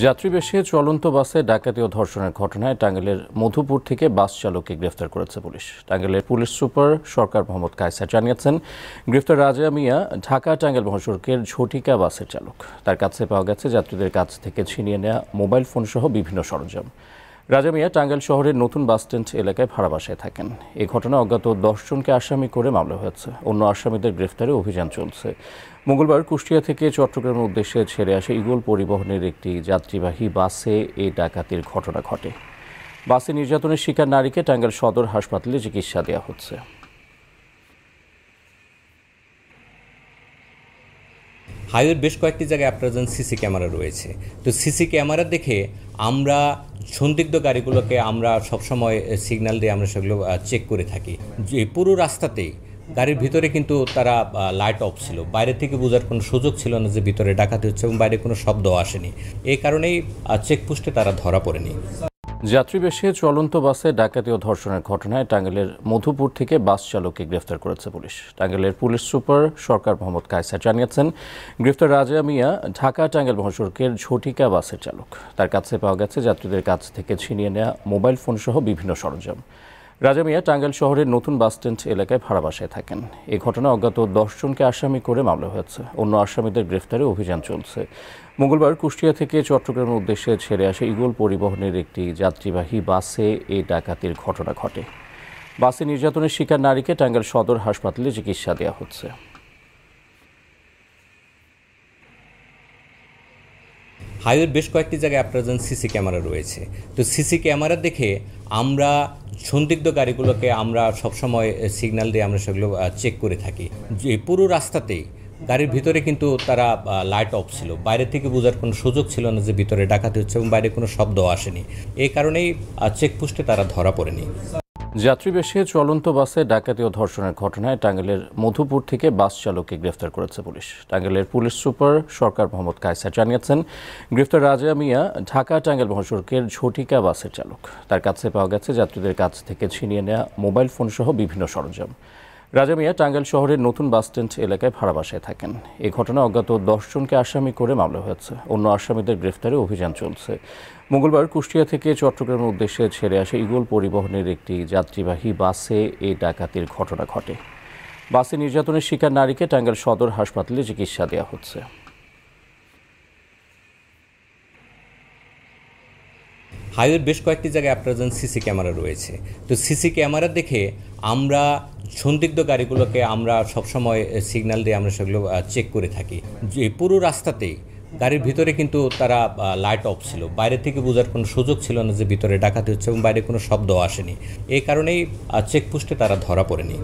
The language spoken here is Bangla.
যাত্রী বেশে চলন্ত বাসে ডাকাতি ও ধর্ষণের ঘটনায় টাঙ্গাইলের মধুপুর থেকে বাস চালককে গ্রেফতার করেছে পুলিশ। টাঙ্গাইলের পুলিশ সুপার সরকার মোহাম্মদ কায়সার জানিয়েছেন, গ্রেফতার রাজা মিয়া ঢাকা টাঙ্গাইল মহাসড়কের ঝটিকা বাসের চালক। তার কাছে পাওয়া গেছে যাত্রীদের কাছ থেকে ছিনিয়ে নেওয়া মোবাইল ফোন সহ বিভিন্ন সরঞ্জাম। রাজা মিয়া টাঙ্গাইল শহরের নতুন বাসস্ট্যান্ড এলাকায় ভাড়া বাসায় থাকেন। এই ঘটনায় অজ্ঞাত দশজনকে আসামি করে মামলা হয়েছে। অন্য আসামিদের গ্রেফতারে অভিযান চলছে। মঙ্গলবার কুষ্টিয়া থেকে চট্টগ্রামের উদ্দেশ্যে ছেড়ে আসে ইগল পরিবহনের একটি যাত্রীবাহী বাসে এই ডাকাতির ঘটনা ঘটে। বাসে নির্যাতনের শিকার নারীকে টাঙ্গাইল সদর হাসপাতালে চিকিৎসা দেওয়া হচ্ছে। হাইওয়ের বেশ কয়েকটি জায়গায় আপনার সিসি ক্যামেরা রয়েছে। তো সিসি ক্যামেরা দেখে আমরা সন্দিগ্ধ গাড়িগুলোকে আমরা সবসময় সিগন্যাল দিয়ে আমরা সেগুলো চেক করে থাকি। যে পুরো রাস্তাতেই গাড়ির ভিতরে কিন্তু তারা লাইট অফ ছিল। বাইরে থেকে বোঝার কোনো সুযোগ ছিল না যে ভিতরে ডাকাতি হচ্ছে এবং বাইরে কোনো শব্দ আসেনি। এই কারণেই চেকপোস্টে তারা ধরা পড়েনি। যাত্রী বেশে চলন্ত বাসে ডাকাতি ও ধর্ষণের ঘটনায় টাঙ্গাইলের মধুপুর থেকে বাস চালককে গ্রেফতার করেছে পুলিশ। টাঙ্গাইলের পুলিশ সুপার সরকার মোহাম্মদ কায়সার জানিয়েছেন, গ্রেফতার রাজা মিয়া ঢাকা টাঙ্গাইল মহাসড়কের ঝটিকা বাসের চালক। তার কাছে পাওয়া গেছে যাত্রীদের কাছ থেকে ছিনিয়ে নেওয়া মোবাইল ফোন সহ বিভিন্ন সরঞ্জাম। রাজা মিয়া টাঙ্গাইল শহরের নতুন বাসস্ট্যান্ড এলাকায় ভাড়া বাসায় থাকেন। এই ঘটনায় অজ্ঞাত দশজনকে আসামি করে মামলা হয়েছে। অন্য আসামিদের গ্রেফতারে অভিযান চলছে। মঙ্গলবার কুষ্টিয়া থেকে চট্টগ্রামের উদ্দেশ্যে ছেড়ে আসে ইগল পরিবহনের একটি যাত্রীবাহী বাসে এই ডাকাতির ঘটনা ঘটে। বাসে নির্যাতনের শিকার নারীকে টাঙ্গাইল সদর হাসপাতালে চিকিৎসা দেওয়া হচ্ছে। হাইওয়ের বেশ কয়েকটি জায়গায় আপনার যেন সিসি ক্যামেরা রয়েছে। তো সিসি ক্যামেরা দেখে আমরা সন্দিগ্ধ গাড়িগুলোকে আমরা সবসময় সিগন্যাল দিয়ে আমরা সেগুলো চেক করে থাকি। যে পুরো রাস্তাতেই গাড়ির ভিতরে কিন্তু তারা লাইট অফ ছিল। বাইরে থেকে বোঝার কোনো সুযোগ ছিল না যে ভিতরে ডাকাতি হচ্ছে এবং বাইরে কোনো শব্দ আসেনি। এই কারণেই চেকপোস্টে তারা ধরা পড়েনি। যাত্রী বেশে চলন্ত বাসে ডাকাতি ও ধর্ষণের ঘটনায় টাঙ্গাইলের মধুপুর থেকে বাস চালককে গ্রেফতার করেছে পুলিশ। টাঙ্গাইলের পুলিশ সুপার সরকার মোহাম্মদ কায়সার জানিয়েছেন, গ্রেফতার রাজা মিয়া ঢাকা টাঙ্গাইল মহাসড়কের ঝটিকা বাসের চালক। তার কাছে পাওয়া গেছে যাত্রীদের কাছ থেকে ছিনিয়ে নেওয়া মোবাইল ফোন সহ বিভিন্ন সরঞ্জাম। রাজা মিয়া টাঙ্গাইল শহরের নতুন বাসস্ট্যান্ড এলাকায় ভাড়া বাসায় থাকেন। এই ঘটনায় অজ্ঞাত দশজনকে আসামি করে মামলা হয়েছে। অন্য আসামিদের গ্রেফতারে অভিযান চলছে। মঙ্গলবার কুষ্টিয়া থেকে চট্টগ্রামের উদ্দেশ্যে ছেড়ে আসে ইগল পরিবহনের একটি যাত্রীবাহী বাসে এই ডাকাতির ঘটনা ঘটে। বাসে নির্যাতনের শিকার নারীকে টাঙ্গাইল সদর হাসপাতালে চিকিৎসা দেওয়া হচ্ছে। হাইওয়ের বেশ কয়েকটি জায়গায় আপনার সিসি ক্যামেরা রয়েছে। তো সিসি ক্যামেরা দেখে আমরা সন্দিগ্ধ গাড়িগুলোকে আমরা সবসময় সিগন্যাল দিয়ে আমরা সেগুলো চেক করে থাকি। যে পুরো রাস্তাতেই গাড়ির ভিতরে কিন্তু তারা লাইট অফ ছিল। বাইরে থেকে বোঝার কোনো সুযোগ ছিল না যে ভিতরে ডাকাতি হচ্ছে এবং বাইরে কোনো শব্দ আসেনি। এই কারণেই চেকপোস্টে তারা ধরা পড়েনি।